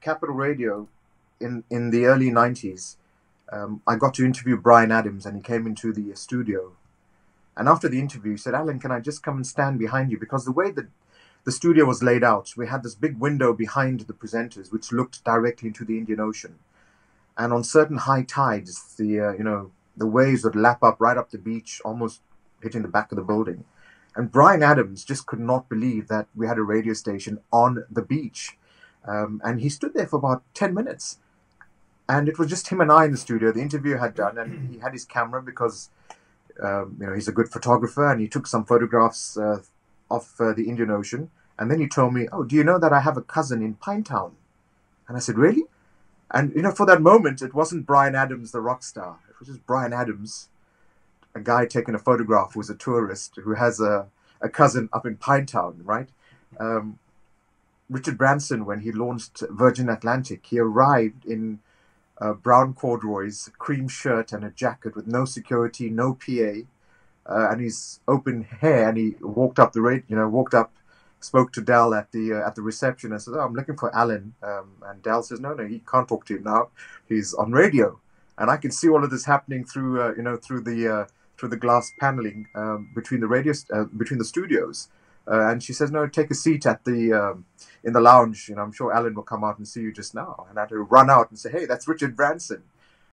Capital Radio in in the early '90s. Um, I got to interview Bryan Adams, and he came into the studio. And after the interview, he said, "Alan, can I just come and stand behind you?" Because the way that the studio was laid out, we had this big window behind the presenters, which looked directly into the Indian Ocean. And on certain high tides, the uh, you know the waves would lap up right up the beach, almost hitting the back of the building. And Bryan Adams just could not believe that we had a radio station on the beach. Um, and he stood there for about 10 minutes. And it was just him and I in the studio. The interview had done, and he had his camera because um, you know he's a good photographer, and he took some photographs uh, of uh, the Indian Ocean. And then he told me, "Oh, do you know that I have a cousin in Pinetown?" And I said, "Really?" And you know, for that moment, it wasn't Bryan Adams, the rock star. It was just Bryan Adams, a guy taking a photograph who's a tourist who has a, a cousin up in Pinetown, right? Um, Richard Branson, when he launched Virgin Atlantic, he arrived in uh, brown corduroys, cream shirt, and a jacket with no security, no PA, uh, and his open hair. And he walked up the rate, you know, walked up spoke to Dal at the uh, at the reception and said, "Oh, I'm looking for Alan." Um, and Dal says, "No, no, he can't talk to you now. He's on radio." And I can see all of this happening through uh, you know through the uh, through the glass paneling um, between the radio uh, between the studios. Uh, and she says, "No, take a seat at the um, in the lounge. You know, I'm sure Alan will come out and see you just now." And I had to run out and say, "Hey, that's Richard Branson."